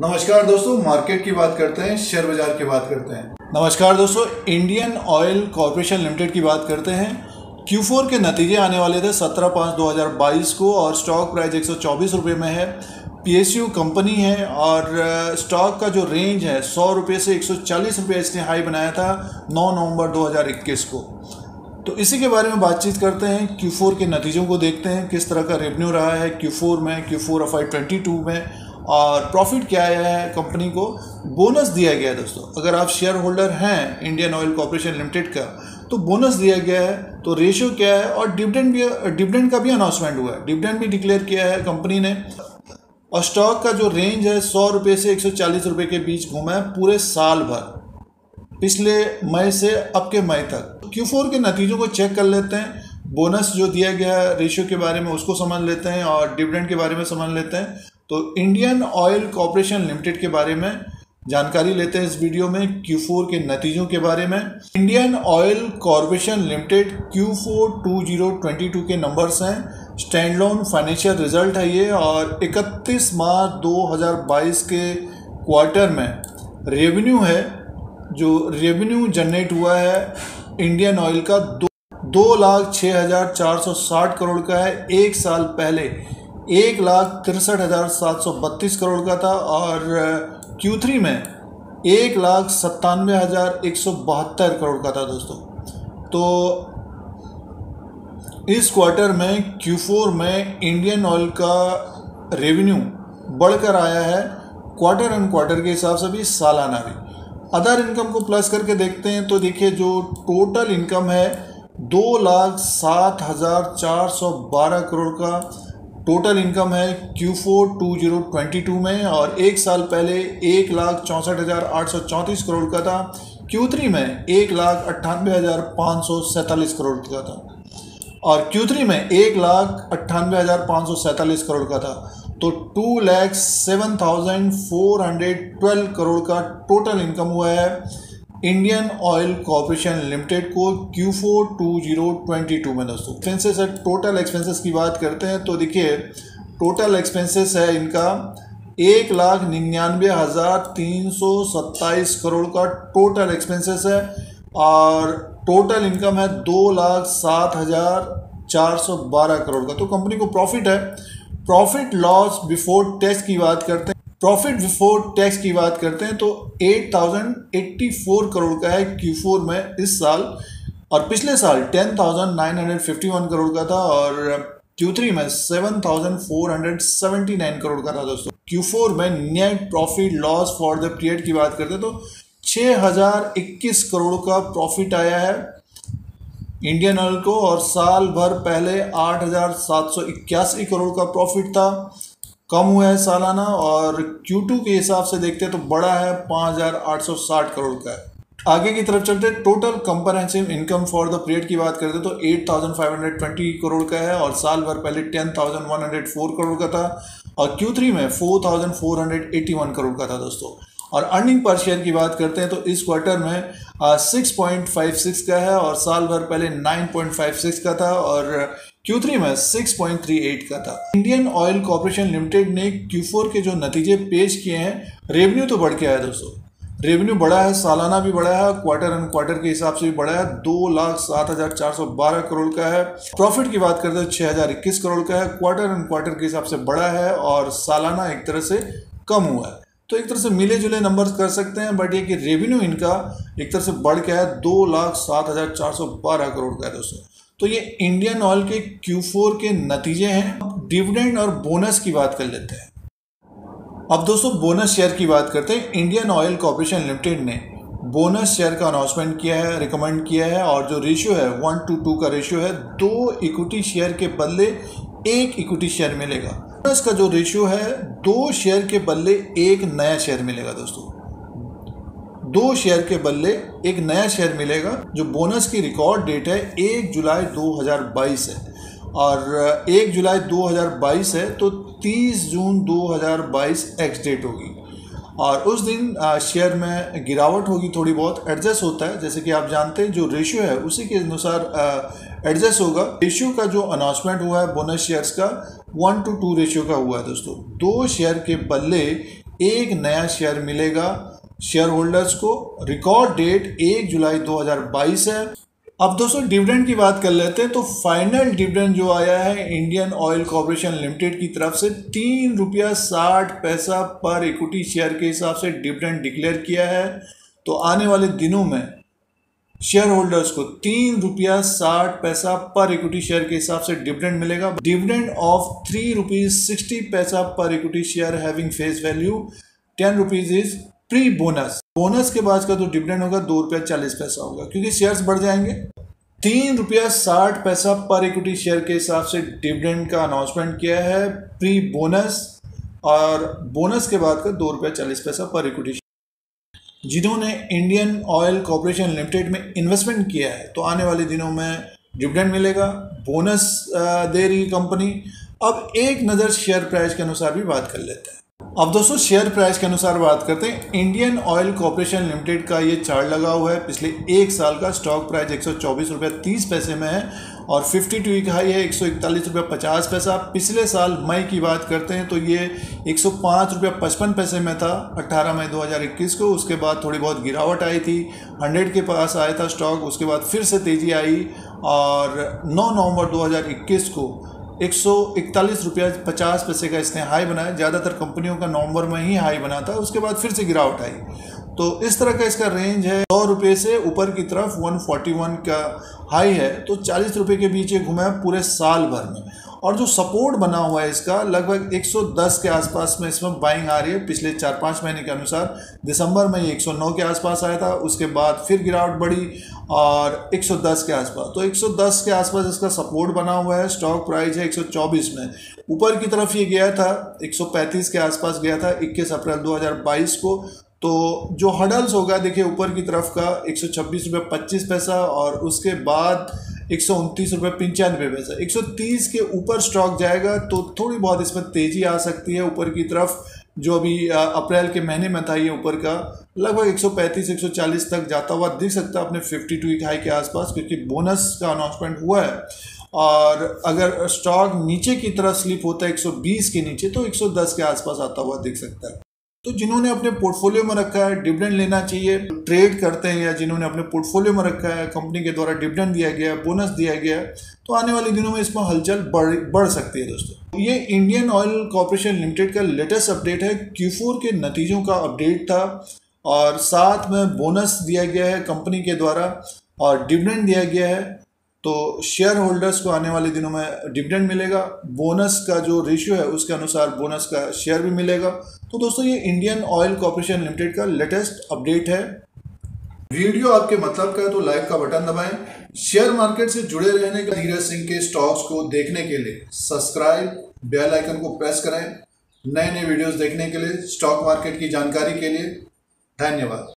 नमस्कार दोस्तों मार्केट की बात करते हैं शेयर बाज़ार की बात करते हैं। नमस्कार दोस्तों इंडियन ऑयल कॉरपोरेशन लिमिटेड की बात करते हैं। Q4 के नतीजे आने वाले थे 17 पाँच 2022 को और स्टॉक प्राइस एक सौ में है। पीएसयू कंपनी है और स्टॉक का जो रेंज है, सौ रुपये से एक सौ इसने हाई बनाया था 9 नवंबर 2021 को। तो इसी के बारे में बातचीत करते हैं Q4 के नतीजों को देखते हैं, किस तरह का रेवेन्यू रहा है Q4 में Q4 ऑफ़ आई में। और प्रॉफिट क्या आया है कंपनी को? बोनस दिया गया है दोस्तों। अगर आप शेयर होल्डर हैं इंडियन ऑयल कॉरपोरेशन लिमिटेड का तो बोनस दिया गया है। तो रेशियो क्या है? और डिविडेंड भी डिविडेंड का भी अनाउंसमेंट हुआ है। डिविडेंड भी डिक्लेयर किया है कंपनी ने। और स्टॉक का जो रेंज है, सौ रुपये से एक सौ चालीस रुपये के बीच घूमा है पूरे साल भर। पिछले मई से अब के मई तक। क्यू फोर के नतीजों को चेक कर लेते हैं। बोनस जो दिया गया है रेशियो के बारे में उसको समझ लेते हैं और डिविडेंड के बारे में समझ लेते हैं। तो इंडियन ऑयल कॉरपोरेशन लिमिटेड के बारे में जानकारी लेते हैं इस वीडियो में Q4 के नतीजों के बारे में। Indian oil corporation limited Q4 2022 के नंबर्स हैं। स्टैंड लोन फाइनेंशियल रिज़ल्ट है ये और 31 मार्च 2022 के क्वार्टर में रेवेन्यू है, जो रेवेन्यू जनरेट हुआ है इंडियन ऑयल का दो दो लाख छः हज़ार चार सौ साठ करोड़ का है, एक साल पहले। एक लाख तिरसठ हज़ार सात सौ बत्तीस करोड़ का था और क्यू थ्री में एक लाख सत्तानवे हज़ार एक सौ बहत्तर करोड़ का था दोस्तों। तो इस क्वार्टर में क्यू फोर में इंडियन ऑयल का रेवेन्यू बढ़कर आया है क्वार्टर एंड क्वार्टर के हिसाब से भी, सालाना भी। अदर इनकम को प्लस करके देखते हैं तो देखिए जो टोटल इनकम है, दो लाख सात हज़ार चार सौ बारह करोड़ का टोटल इनकम है Q four two zero twenty two में और एक साल पहले एक लाख चौंसठ हज़ार आठ सौ चौंतीस करोड़ का था। क्यू थ्री में एक लाख अट्ठानवे हज़ार पाँच सौ सैंतालीस करोड़ का था। और क्यू थ्री में एक लाख अट्ठानवे हज़ार पाँच सौ सैंतालीस करोड़ का था। तो two lakh seven thousand four hundred twelve crore का टोटल इनकम हुआ है। इंडियन ऑयल कॉरपोरेशन लिमिटेड को Q four two zero twenty two में दोस्तों। एक्सपेंसेस है टोटल एक्सपेंसेस की बात करते हैं तो देखिए टोटल एक्सपेंसेस है इनका एक लाख निन्यानवे हज़ार तीन सौ सत्ताईस करोड़ का टोटल एक्सपेंसेस है, और टोटल इनकम है दो लाख सात हज़ार चार सौ बारह करोड़ का। तो कंपनी को प्रॉफिट है। प्रॉफिट लॉस बिफोर टैक्स की बात करते हैं प्रॉफिट बिफोर टैक्स की बात करते हैं तो 8084 करोड़ का है Q4 में इस साल। और पिछले साल 10,951 करोड़ का था और Q3 में 7,479 करोड़ का था दोस्तों। Q4 में net profit loss for the period की बात करते हैं तो 6,021 करोड़ का प्रॉफिट आया है इंडियन ऑयल को और साल भर पहले आठ हज़ार सात सौ इक्यासी करोड़ का प्रॉफिट था। कम हुआ है सालाना और Q2 के हिसाब से देखते हैं तो बड़ा है पाँच हज़ार आठ सौ साठ करोड़ का है। आगे की तरफ़ चलते total comprehensive income for the period की बात करते तो 8,520 करोड़ का है और साल भर पहले 10,104 करोड़ का था और Q3 में 4,481 करोड़ का था दोस्तों। और अर्निंग पर शेयर की बात करते हैं तो इस क्वार्टर में सिक्स पॉइंट फाइव सिक्स का है और साल भर पहले नाइन पॉइंट फाइव सिक्स का था और Q3 में 6.38 का था। इंडियन ऑयल कॉरपोरेशन लिमिटेड ने Q4 के जो नतीजे पेश किए हैं रेवेन्यू तो बढ़ के आया दोस्तों। रेवेन्यू बढ़ा है, सालाना भी बढ़ा है क्वार्टर एंड क्वार्टर के हिसाब से भी बढ़ा है। दो लाख सात हज़ार चार सौ बारह करोड़ का है। प्रॉफिट की बात करते हैं छह हज़ार इक्कीस करोड़ का है। क्वार्टर एंड क्वार्टर के हिसाब से बढ़ा है और सालाना एक तरह से कम हुआ है। तो एक तरह से मिले जुले नंबर्स कर सकते हैं बट ये कि रेवेन्यू इनका एक तरह से बढ़ के है, दो लाख सात हज़ार चार सौ बारह करोड़ का है दोस्तों। तो ये इंडियन ऑयल के Q4 के नतीजे हैं। डिविडेंड और बोनस की बात कर लेते हैं। अब दोस्तों बोनस शेयर की बात करते हैं। इंडियन ऑयल कॉरपोरेशन लिमिटेड ने बोनस शेयर का अनाउंसमेंट किया है रिकमेंड किया है और जो रेशियो है वन टू टू का रेशियो है, दो इक्विटी शेयर के बदले एक इक्विटी शेयर मिलेगा। बोनस का जो रेशियो है, दो शेयर के बदले एक नया शेयर मिलेगा दोस्तों। दो शेयर के बदले एक नया शेयर मिलेगा, जो बोनस की रिकॉर्ड डेट है, एक जुलाई 2022 है। और एक जुलाई 2022 है तो 30 जून 2022 एक्स डेट होगी। और उस दिन शेयर में गिरावट होगी थोड़ी बहुत एडजस्ट होता है। जैसे कि आप जानते हैं, जो रेशियो है, उसी के अनुसार एडजस्ट होगा। रेशियो का जो अनाउंसमेंट हुआ है बोनस शेयर्स का वन टू टू रेशियो का हुआ है दोस्तों। दो शेयर के बदले एक नया शेयर मिलेगा शेयर होल्डर्स को। रिकॉर्ड डेट एक जुलाई 2022 है। अब दोस्तों डिविडेंड की बात कर लेते हैं तो फाइनल डिविडेंड जो आया है इंडियन ऑयल कॉरपोरेशन लिमिटेड की तरफ़ से तीन रुपया साठ पैसा पर इक्विटी शेयर के हिसाब से डिविडेंड डिक्लेयर किया है। तो आने वाले दिनों में शेयर होल्डर्स को तीन रुपया साठ पैसा पर इक्विटी शेयर के हिसाब से डिविडेंड मिलेगा। Dividend of three rupees sixty paisa per equity share having face value ten rupees is pre bonus bonus के बाद का जो तो डिविडेंड होगा, दो रुपया चालीस पैसा होगा, क्योंकि शेयर्स बढ़ जाएँगे। तीन रुपया साठ पैसा पर इक्विटी शेयर के हिसाब से डिविडेंड का अनाउंसमेंट किया है प्री बोनस और बोनस के बाद का दो रुपया चालीस पैसा पर इक्विटी जिन्होंने इंडियन ऑयल कॉरपोरेशन लिमिटेड में इन्वेस्टमेंट किया है तो आने वाले दिनों में डिविडेंड मिलेगा बोनस दे रही कंपनी अब एक नज़र शेयर प्राइस के अनुसार भी बात कर लेते हैं। अब दोस्तों शेयर प्राइस के अनुसार बात करते हैं। इंडियन ऑयल कॉरपोरेशन लिमिटेड का ये चार्ट लगा हुआ है। पिछले एक साल का स्टॉक प्राइस एक सौ पैसे में है। और 52 वीक हाई है, एक सौ इकतालीस रुपये पचास पैसा। पिछले साल मई की बात करते हैं तो ये एक सौ पाँच रुपये पचपन पैसे में था 18 मई 2021 को। उसके बाद थोड़ी बहुत गिरावट आई थी 100 के पास आया था स्टॉक उसके बाद फिर से तेज़ी आई और 9 नवंबर 2021 को एक सौ इकतालीस रुपया पचास पैसे का इसने हाई बनाया। ज़्यादातर कंपनियों का नवंबर में ही हाई बना था। उसके बाद फिर से गिरावट आई। तो इस तरह का इसका रेंज है। सौ रुपये से ऊपर की तरफ़ 141 का हाई है। तो चालीस रुपये के बीच ये घुमा है पूरे साल भर में। और जो सपोर्ट बना हुआ है इसका, लगभग 110 के आसपास में इसमें बाइंग आ रही है। पिछले चार पाँच महीने के अनुसार दिसंबर में ये 109 के आसपास आया था, उसके बाद फिर गिरावट बढ़ी और 110 के आसपास। तो 110 के आसपास इसका सपोर्ट बना हुआ है। स्टॉक प्राइस है 124 में। ऊपर की तरफ़ ये गया था 135 के आसपास गया था 21 अप्रैल 2022 को। तो जो हडल्स होगा देखिए, ऊपर की तरफ़ का एक सौ छब्बीस रुपये पच्चीस पैसा और उसके बाद एक सौ उनतीस रुपये पंचानवे पैसा। एक सौ तीस के ऊपर स्टॉक जाएगा तो थोड़ी बहुत इसमें तेज़ी आ सकती है ऊपर की तरफ़। जो अभी अप्रैल के महीने में था ये ऊपर का, लगभग 135 140 तक जाता हुआ दिख सकता है अपने 52 वीक हाई के आसपास, क्योंकि बोनस का अनाउंसमेंट हुआ है। और अगर स्टॉक नीचे की तरफ़ स्लिप होता है 120 के नीचे तो 110 के आसपास आता हुआ दिख सकता है। तो जिन्होंने अपने पोर्टफोलियो में रखा है डिविडेंड लेना चाहिए ट्रेड करते हैं या जिन्होंने अपने पोर्टफोलियो में रखा है कंपनी के द्वारा डिविडेंड दिया गया है बोनस दिया गया है तो आने वाले दिनों में इसमें हलचल बढ़ बढ़ सकती है दोस्तों। ये इंडियन ऑयल कॉरपोरेशन लिमिटेड का लेटेस्ट अपडेट है। क्यू के नतीजों का अपडेट था और साथ में बोनस दिया गया है कंपनी के द्वारा और डिविडेंड दिया गया है। तो शेयर होल्डर्स को आने वाले दिनों में डिविडेंड मिलेगा बोनस का जो रेशियो है उसके अनुसार बोनस का शेयर भी मिलेगा। तो दोस्तों, ये इंडियन ऑयल कॉरपोरेशन लिमिटेड का लेटेस्ट अपडेट है। वीडियो आपके मतलब का है तो लाइक का बटन दबाएँ। शेयर मार्केट से जुड़े रहने के धीरज सिंह के स्टॉक्स को देखने के लिए सब्सक्राइब बेल आइकन को प्रेस करें। नए नए वीडियोस देखने के लिए स्टॉक मार्केट की जानकारी के लिए। धन्यवाद।